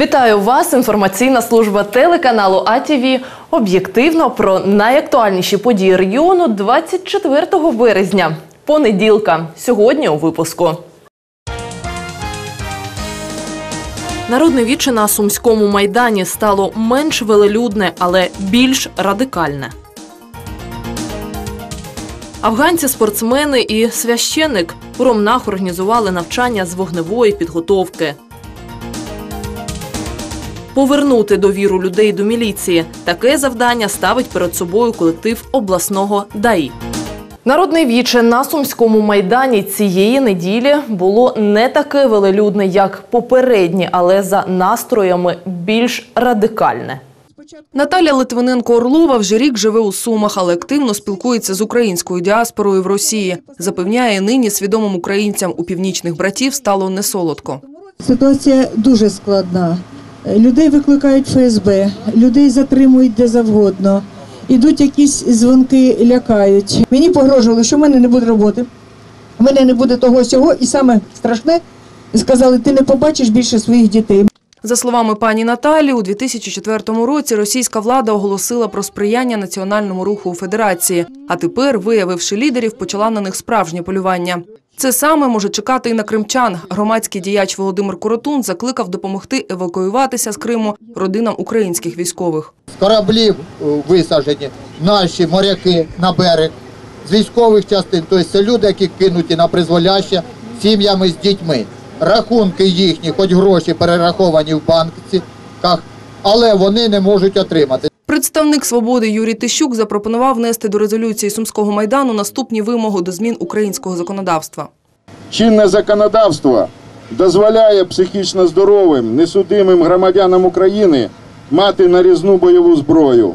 Вітаю вас! Інформаційна служба телеканалу АТВ. Об'єктивно про найактуальніші події регіону 24 березня. Понеділка. Сьогодні у випуску. Народне віче на Сумському майдані стало менш велелюдне, але більш радикальне. Афганці, спортсмени і священник у Ромнах організували навчання з вогневої підготовки. Повернути довіру людей до міліції. Таке завдання ставить перед собою колектив обласного ДАІ. Народне віче на Сумському майдані цієї неділі було не таке велелюдне, як попередні, але за настроями більш радикальне. Наталя Литвиненко Орлова вже рік живе у Сумах, але активно спілкується з українською діаспорою в Росії. Запевняє, нині свідомим українцям у північних братів стало несолодко. Ситуація дуже складна. Людей викликають ФСБ, людей затримують де завгодно. Ідуть якісь дзвонки, лякають. Мені погрожували, що в мене не буде роботи, в мене не буде того сього, і саме страшне сказали, ти не побачиш більше своїх дітей. За словами пані Наталі, у 2004 році російська влада оголосила про сприяння національному руху у федерації. А тепер, виявивши лідерів, почала на них справжнє полювання. Це саме може чекати і на кримчан. Громадський діяч Володимир Коротун закликав допомогти евакуюватися з Криму родинам українських військових. з кораблів е, висаджені наші моряки на берег, з військових частин, тобто це люди, які кинуті на призволяще сім'ями з дітьми. Рахунки їхні, хоч гроші перераховані в банках, але вони не можуть отримати. Представник свободи Юрій Тищук запропонував внести до резолюції Сумського майдану наступні вимоги до змін українського законодавства. Чинне законодавство дозволяє психічно здоровим, несудимим громадянам України мати нарізну бойову зброю.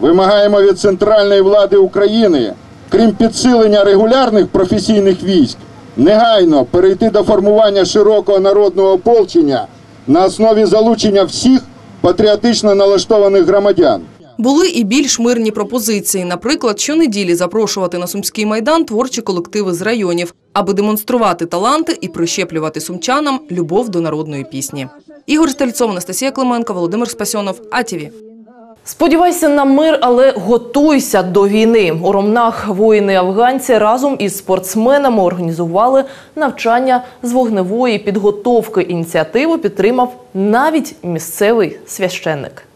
Вимагаємо від центральної влади України, крім підсилення регулярних професійних військ, негайно перейти до формування широкого народного ополчення на основі залучення всіх патріотично налаштованих громадян. Були і більш мирні пропозиції. Наприклад, щонеділі запрошувати на Сумський майдан творчі колективи з районів, аби демонструвати таланти і прищеплювати сумчанам любов до народної пісні. Ігор Стельцов, Анастасія Клименко, Володимир Спасьонов, АТВ. Сподівайся на мир, але готуйся до війни. У Ромнах воїни-афганці разом із спортсменами організували навчання з вогневої підготовки. Ініціативу підтримав навіть місцевий священник.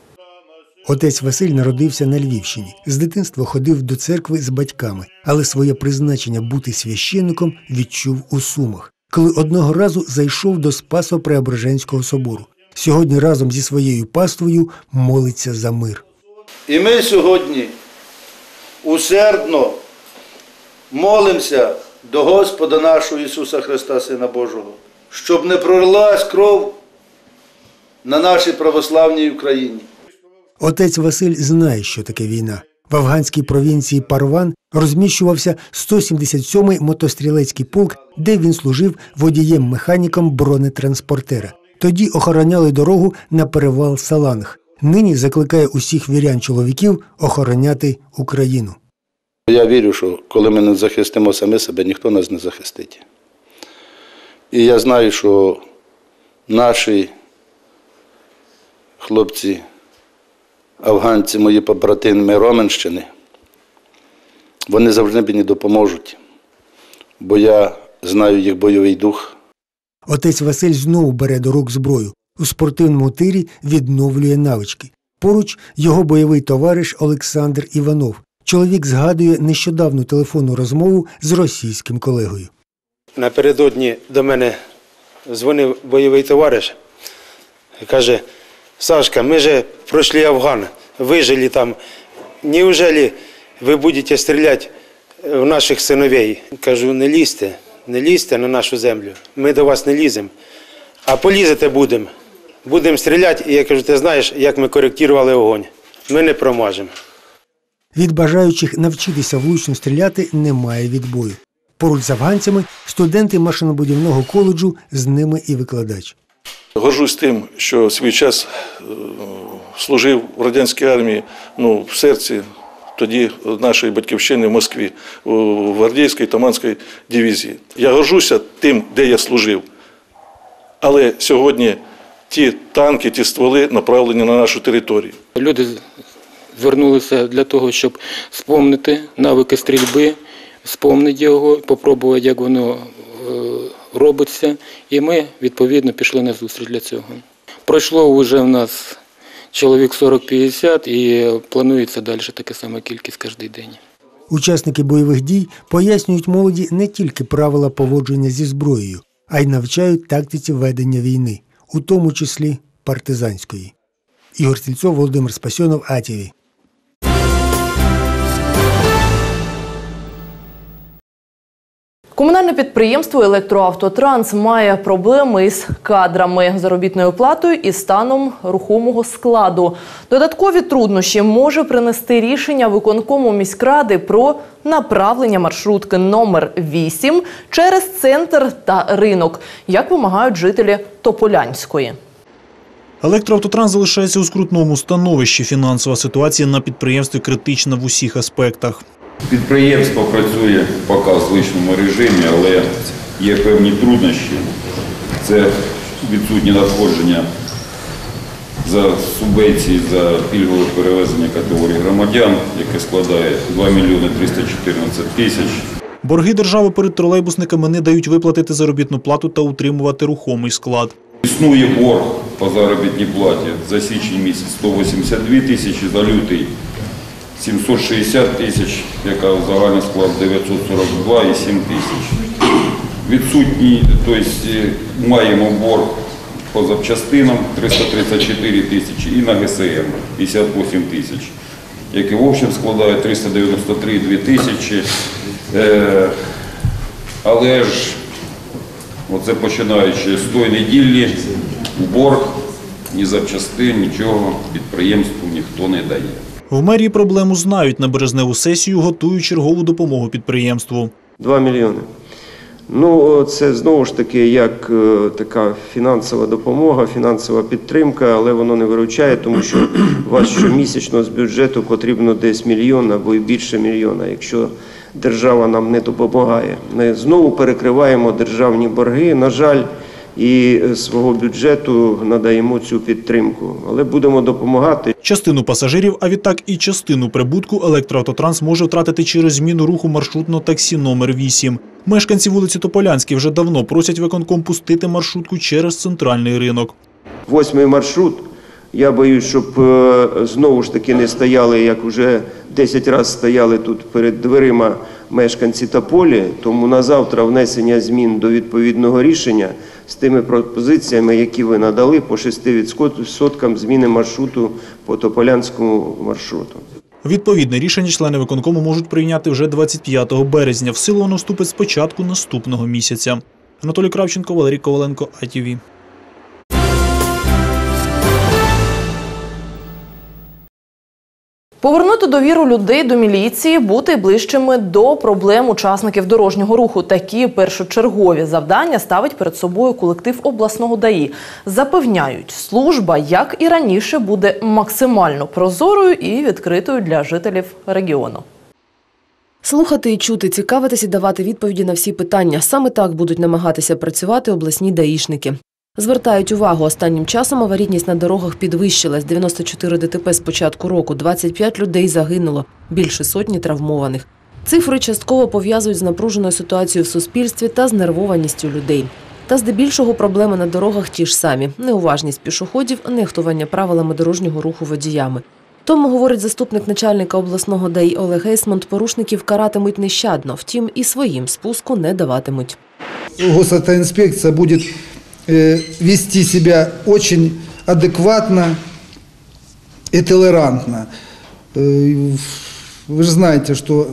Отець Василь народився на Львівщині. З дитинства ходив до церкви з батьками, але своє призначення бути священником відчув у Сумах, коли одного разу зайшов до Спасо-Преображенського собору. Сьогодні разом зі своєю паствою молиться за мир. І ми сьогодні усердно молимося до Господа нашого Ісуса Христа, Сина Божого, щоб не пролилась кров на нашій православній Україні. Отець Василь знає, що таке війна. В афганській провінції Парван розміщувався 177-й мотострілецький полк, де він служив водієм-механіком бронетранспортера. Тоді охороняли дорогу на перевал Саланг. Нині закликає усіх вірян чоловіків охороняти Україну. Я вірю, що коли ми не захистимо самі себе, ніхто нас не захистить. І я знаю, що наші хлопці, афганці, мої побратими Роменщини, вони завжди мені допоможуть, бо я знаю їх бойовий дух. Отець Василь знову бере до рук зброю. У спортивному тирі відновлює навички. Поруч його бойовий товариш Олександр Іванов. Чоловік згадує нещодавну телефонну розмову з російським колегою. Напередодні до мене дзвонив бойовий товариш і каже, Сашка, ми же пройшли Афган, вижили там. Неужели ви будете стріляти в наших синовей? Кажу, не лізьте, не лізьте на нашу землю. Ми до вас не ліземо. А полізете будемо. Будемо стріляти, і я кажу, ти знаєш, як ми коректували огонь. Ми не промажемо. Від бажаючих навчитися влучно стріляти немає відбою. Поруч з афганцями студенти машинобудівного коледжу, з ними і викладач. Горжусь тим, що свій час е, служив в радянській армії, ну, в серці тоді нашої батьківщини в Москві, у гвардійській Таманській дивізії. Я горжуся тим, де я служив. Але сьогодні ті танки, ті стволи направлені на нашу територію. Люди звернулися для того, щоб спомнити навики стрільби, спомнити його, попробувати, як воно е, робиться. І ми відповідно пішли на зустріч для цього. Пройшло вже в нас чоловік 40-50 і планується далі така сама кількість кожен день. Учасники бойових дій пояснюють молоді не тільки правила поводження зі зброєю, а й навчають тактиці ведення війни, у тому числі партизанської. Ігор Стільцов, Володимир Спасьонов, АТВ. Комунальне підприємство Електроавтотранс має проблеми із кадрами, заробітною платою і станом рухомого складу. Додаткові труднощі може принести рішення виконкому міськради про направлення маршрутки номер 8 через центр та ринок, як вимагають жителі Тополянської. Електроавтотранс залишається у скрутному становищі. Фінансова ситуація на підприємстві критична в усіх аспектах. Підприємство працює поки в звичному режимі, але є певні труднощі. Це відсутні надходження за субвенції за пільгове перевезення категорії громадян, яке складає 2 мільйони 314 тисяч. Борги держави перед тролейбусниками не дають виплатити заробітну плату та утримувати рухомий склад. Існує борг по заробітній платі за січень місяць 182 тисячі, за лютий 760 тисяч, яка загальний склад 942 і 7 тисяч. Відсутні, тобто маємо борг по запчастинам 334 тисячі і на ГСМ 58 тисяч, який в общем складає 393 2 тисячі. Е, Але ж Оце починаючи з тої неділі, борг, ні запчастин, нічого підприємству ніхто не дає. В мерії проблему знають. На березневу сесію готують чергову допомогу підприємству. 2 мільйони. Ну, це знову ж таки як е, така фінансова допомога, фінансова підтримка, але воно не виручає, тому що вас щомісячно з бюджету потрібно десь мільйон або і більше мільйона, якщо держава нам не допомагає. Ми знову перекриваємо державні борги, на жаль, і свого бюджету надаємо цю підтримку, але будемо допомагати. Частину пасажирів, а відтак і частину прибутку електроавтотранс може втратити через зміну руху маршрутного таксі номер 8 Мешканці вулиці Тополянській вже давно просять виконком пустити маршрутку через центральний ринок. Восьмий маршрут. Я боюсь, щоб е, знову ж таки не стояли, як вже 10 разів стояли тут перед дверима мешканці Тополі. Тому на завтра внесення змін до відповідного рішення з тими пропозиціями, які ви надали, по 6% зміни маршруту по Тополянському маршруту. Відповідне рішення члени виконкому можуть прийняти вже 25 березня. В силу воно вступить з наступного місяця. Анатолій Кравченко, Валерій Коваленко, АТВ. Повернути довіру людей до міліції, бути ближчими до проблем учасників дорожнього руху. Такі першочергові завдання ставить перед собою колектив обласного ДАІ. Запевняють, служба, як і раніше, буде максимально прозорою і відкритою для жителів регіону. Слухати і чути, цікавитись і давати відповіді на всі питання. Саме так будуть намагатися працювати обласні даїшники. Звертають увагу, останнім часом аварійність на дорогах підвищилась. 94 ДТП з початку року, 25 людей загинуло, більше сотні травмованих. Цифри частково пов'язують з напруженою ситуацією в суспільстві та знервованістю людей. Та здебільшого проблеми на дорогах ті ж самі: неуважність пішоходів, нехтування правилами дорожнього руху водіями. Тому, говорить заступник начальника обласного ДАІ Олег Гейсмонт, порушників каратимуть нещадно, втім і своїм спуску не даватимуть. Госавтоинспекция будет э, вести себя очень адекватно и толерантно. Э, Вы же знаете, что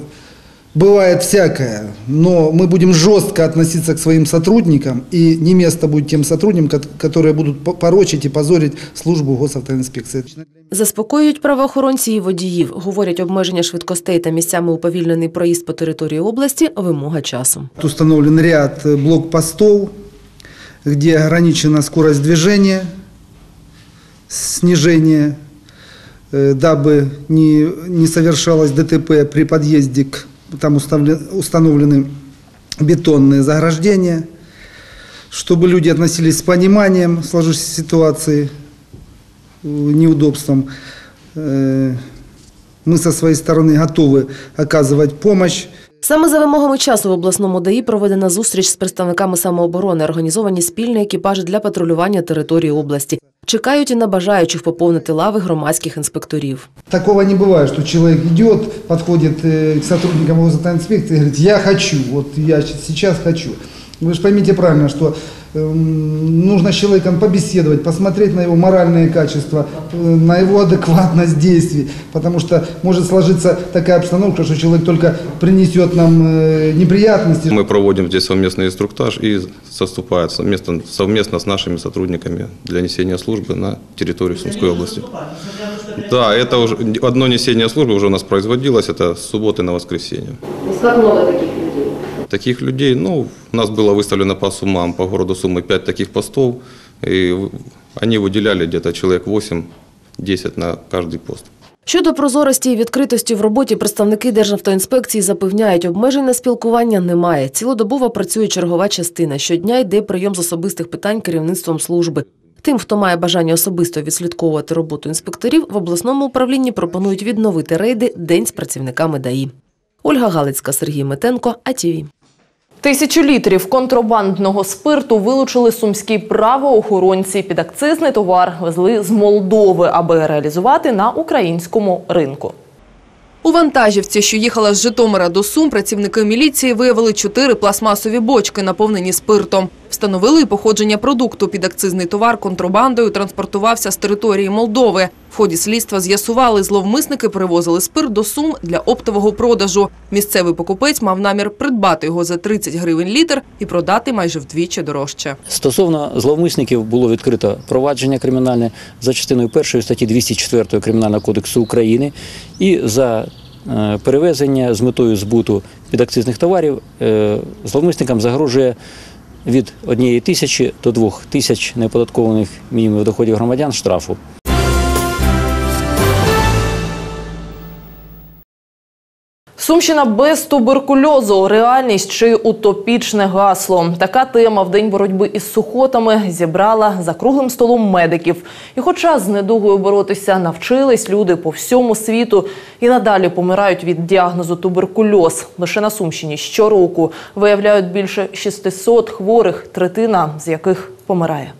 бывает всякое, но мы будем жестко относиться к своим сотрудникам, и не место будет тем сотрудникам, кот- которые будут по- порочить и позорить службу госавтоинспекции. Заспокоюють правоохоронці і водіїв. Говорять, обмеження швидкостей та місцями уповільнений проїзд по території області – вимога часу. Установлен ряд э, блокпостов, где ограничена скорость движения, снижение, э, дабы не, не совершалось ДТП при подъезде к там уставле- установлены бетонные заграждения. чтобы люди относились с пониманием сложившейся ситуации, э, неудобствам. Э, Мы со своей стороны готовы оказывать помощь. Саме за вимогами часу в обласному ДАІ проведена зустріч з представниками самооборони, організовані спільні екіпажі для патрулювання території області. Чекають і на бажаючих поповнити лави громадських інспекторів. Такого не бывает, что человек идет, подходит э, к сотрудникам инспекции и говорит, я хочу, вот я сейчас хочу. Вы же поймите правильно, что эм, нужно с человеком побеседовать, посмотреть на его моральные качества, э, на его адекватность действий, потому что может сложиться такая обстановка, что человек только принесет нам э, неприятности. Мы проводим здесь совместный инструктаж и заступает совместно, совместно с нашими сотрудниками для несения службы на территории Сумской области. Да, это уже одно несение службы уже у нас производилось, это с субботы на воскресенье. Как много таких? Таких людей, ну, у нас было выставлено по суммам, по городу Сумы 5 таких постов, и в- они выделяли где-то человек 8-10 на каждый пост. Щодо прозорості і відкритості в роботі представники Державтоінспекції запевняють, обмежень на спілкування немає. Цілодобово працює чергова частина. Щодня йде прийом з особистих питань керівництвом служби. Тим, хто має бажання особисто відслідковувати роботу інспекторів, в обласному управлінні пропонують відновити рейди День з працівниками ДАІ. Ольга Галицька, Сергій Метенко, АТВ. Тисячу літрів контрабандного спирту вилучили сумські правоохоронці. Підакцизний товар везли з Молдови, аби реалізувати на українському ринку. У вантажівці, що їхала з Житомира до Сум, працівники міліції виявили чотири пластмасові бочки, наповнені спиртом. Встановили і походження продукту. Підакцизний товар контрабандою транспортувався з території Молдови. В ході слідства з'ясували, зловмисники перевозили спирт до Сум для оптового продажу. Місцевий покупець мав намір придбати його за 30 гривень літр і продати майже вдвічі дорожче. Стосовно зловмисників було відкрито провадження кримінальне за частиною першої статті 204 Кримінального кодексу України і за е, перевезення з метою збуту підакцизних товарів е, зловмисникам загрожує від однієї тисячі до двох тисяч неоподаткованих мінімумів доходів громадян штрафу. Сумщина без туберкульозу, реальність чи утопічне гасло. Така тема в день боротьби із сухотами зібрала за круглим столом медиків. І хоча з недугою боротися навчились люди по всьому світу і надалі помирають від діагнозу туберкульоз. Лише на Сумщині щороку виявляють більше 600 хворих, третина з яких помирає.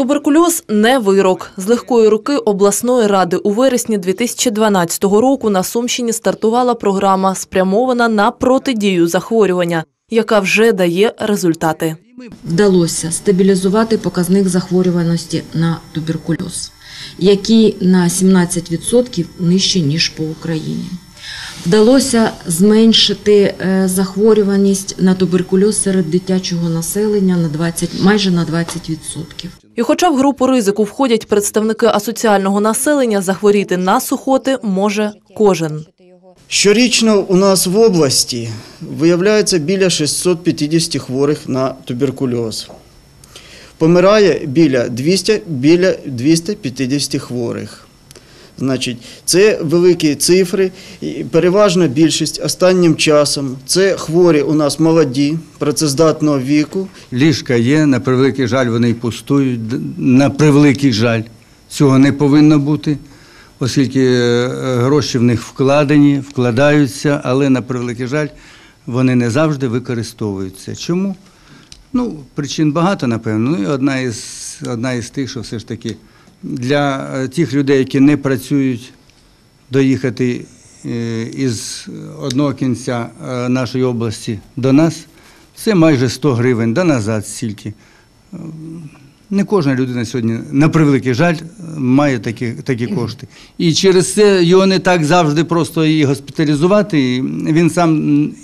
Туберкульоз не вирок. З легкої руки обласної ради у вересні 2012 року на Сумщині стартувала програма, спрямована на протидію захворювання, яка вже дає результати. вдалося стабілізувати показник захворюваності на туберкульоз, який на 17% нижче, ніж по Україні. Вдалося зменшити е, захворюваність на туберкульоз серед дитячого населення на 20, майже на 20%. І хоча в групу ризику входять представники асоціального населення, захворіти на сухоти може кожен. Щорічно у нас в області виявляється біля 650 хворих на туберкульоз. Помирає біля 200, біля 250 хворих. Значить, це великі цифри. Переважна більшість останнім часом це хворі у нас молоді, працездатного віку. Ліжка є, на превеликий жаль, вони пустують. На превеликий жаль, цього не повинно бути, оскільки е, гроші в них вкладені, вкладаються, але на превеликий жаль, вони не завжди використовуються. Чому? Ну, причин багато, напевно. Ну і одна із, одна із тих, що все ж таки для е, тих людей, які не працюють, доїхати е, із одного кінця е, нашої області до нас, це майже 100 гривень, да назад стільки. Не кожна людина сьогодні, на превеликий жаль, має такі, такі кошти. І через це його не так завжди просто і госпіталізувати, і він сам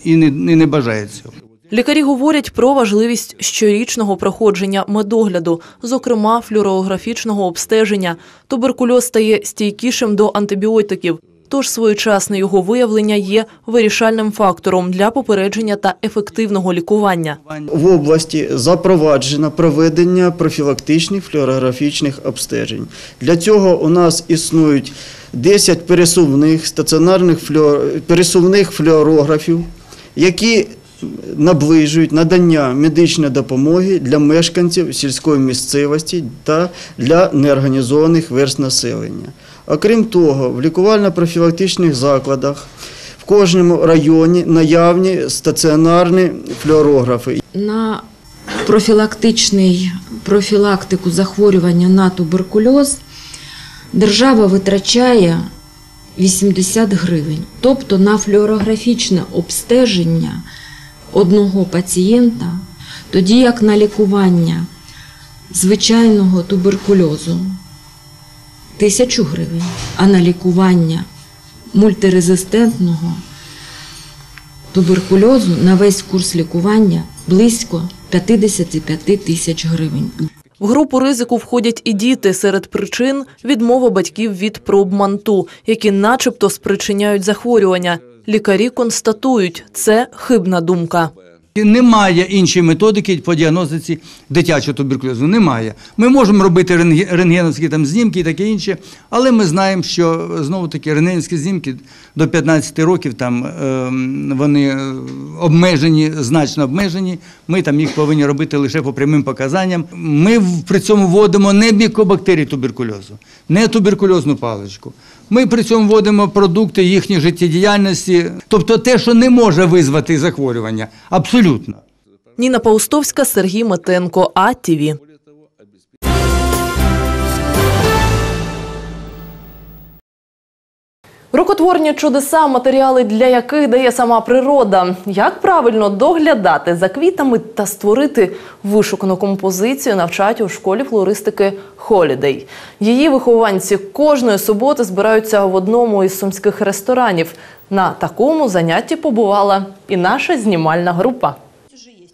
і не, і не бажає цього. Лікарі говорять про важливість щорічного проходження медогляду, зокрема флюорографічного обстеження. Туберкульоз стає стійкішим до антибіотиків, тож своєчасне його виявлення є вирішальним фактором для попередження та ефективного лікування. В області запроваджено проведення профілактичних флюорографічних обстежень. Для цього у нас існують 10 пересувних стаціонарних флюор... пересувних флюорографів, які наближують надання медичної допомоги для мешканців сільської місцевості та для неорганізованих верст населення. Окрім того, в лікувально-профілактичних закладах в кожному районі наявні стаціонарні флюорографи. На профілактичний профілактику захворювання на туберкульоз держава витрачає 80 гривень. Тобто на флюорографічне обстеження одного пацієнта, тоді як на лікування звичайного туберкульозу тисячу гривень, а на лікування мультирезистентного туберкульозу на весь курс лікування близько 55 тисяч гривень. В групу ризику входять і діти серед причин відмова батьків від проб манту, які начебто спричиняють захворювання. Лікарі констатують, це хибна думка. Немає іншої методики по діагностиці дитячого туберкульозу. Немає. Ми можемо робити рентге- рентгеновські там знімки і таке інше, але ми знаємо, що знову таки рентгенівські знімки до 15 років там ем, вони е, обмежені, значно обмежені. Ми там їх повинні робити лише по прямим показанням. Ми при цьому вводимо не мікобактерії туберкульозу, не туберкульозну паличку. Ми при цьому вводимо продукти їхньої життєдіяльності, тобто те, що не може визвати захворювання, абсолютно. Ніна Паустовська, Сергій Матенко, АТВ. Рукотворні чудеса, матеріали для яких дає сама природа. Як правильно доглядати за квітами та створити вишукану композицію, навчать у школі флористики Холідей. Її вихованці кожної суботи збираються в одному із сумських ресторанів. На такому занятті побувала і наша знімальна група.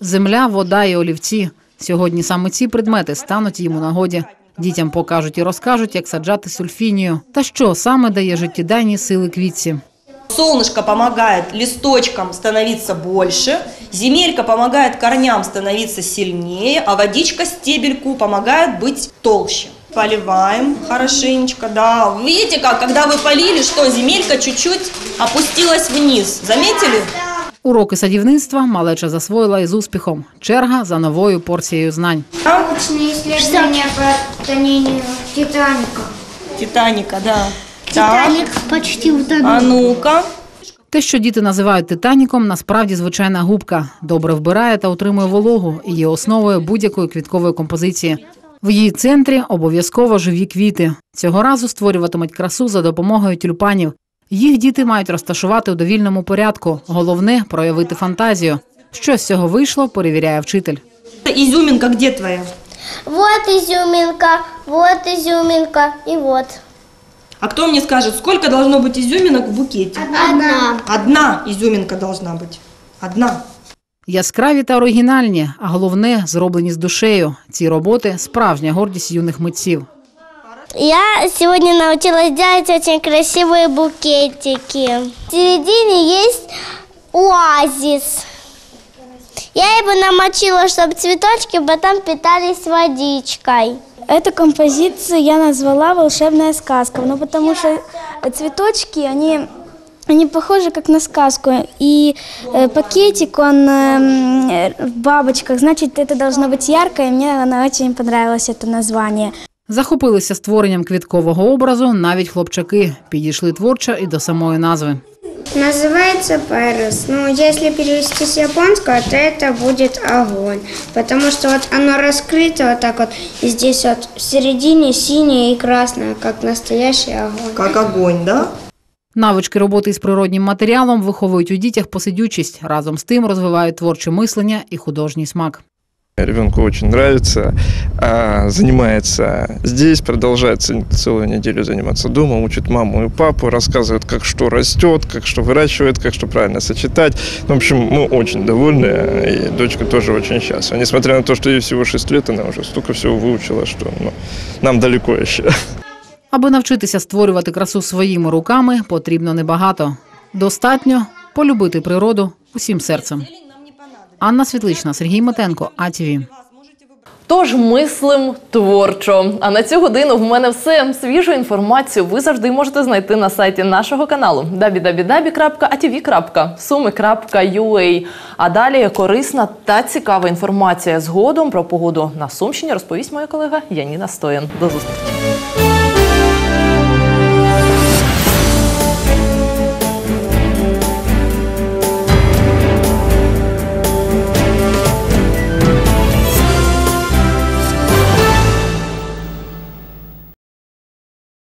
Земля, вода і олівці. Сьогодні саме ці предмети стануть їм у нагоді. Дітям покажуть і розкажуть, як саджати сульфінію. Та що саме дає життєдайні сили квітці. Солнышко помогает листочкам становиться больше, земелька помогает корням становиться сильнее, а водичка стебельку помогает быть толще. Поливаем хорошенечко, да. Видите, как, когда вы полили, что земелька чуть-чуть опустилась вниз. Заметили? Уроки садівництва малеча засвоїла із успіхом. Черга за новою порцією знань. Научные исследования по тонению Титаника. Титаника, да. Титаник почти утонул. А ну-ка. Те, що діти називають титаніком, насправді звичайна губка. Добре вбирає та утримує вологу і є основою будь-якої квіткової композиції. В її центрі обов'язково живі квіти. Цього разу створюватимуть красу за допомогою тюльпанів. Їх діти мають розташувати у довільному порядку. Головне проявити фантазію. Що з цього вийшло, перевіряє вчитель. Изюминка где твоя? Вот изюминка, вот изюминка и вот. А кто мне скажет, сколько должно быть изюминок в букете? Одна. Одна изюминка должна быть. Одна. Яскраві та оригінальні, а головне зроблені з душею. Ці роботи справжня гордість юних митців. Я сегодня научилась делать очень красивые букетики. В середине есть оазис. Я его намочила, чтобы цветочки потом питались водичкой. Эту композицию я назвала «Волшебная сказка», ну потому что цветочки, они, они похожи как на сказку. И э, пакетик, он э, в бабочках, значит, это должно быть ярко, и мне оно очень понравилось, это название. Захопилися створенням квіткового образу навіть хлопчаки. Підійшли творчо і до самої назви. Называется парус. Ну, если перевести с японского, то это будет огонь. Потому что вот оно раскрыто вот так вот. И здесь вот в середине синее и красное, как настоящий огонь. Как огонь, да? Навички роботи із природнім матеріалом виховують у дітях посидючість. Разом з тим розвивають творче мислення і художній смак. Ребенку очень нравится, а, занимается здесь, продолжает ц- целую неделю заниматься дома, учит маму и папу, рассказывает, как что растет, как что выращивает, как что правильно сочетать. В общем, мы очень довольны, и дочка тоже очень счастлива. Несмотря на то, что ей всего 6 лет, она уже столько всего выучила, что ну, нам далеко еще. Аби навчитися створювати красу своїми руками, потрібно небагато. Достатньо полюбити природу усім серцем. Анна Світлична, Сергій Матенко, АТВ. Тож мислим творчо. А на цю годину в мене все. Свіжу інформацію ви завжди можете знайти на сайті нашого каналу www.atv.sumi.ua. А далі корисна та цікава інформація. Згодом про погоду на Сумщині розповість моя колега Яніна Стоян. До зустрічі.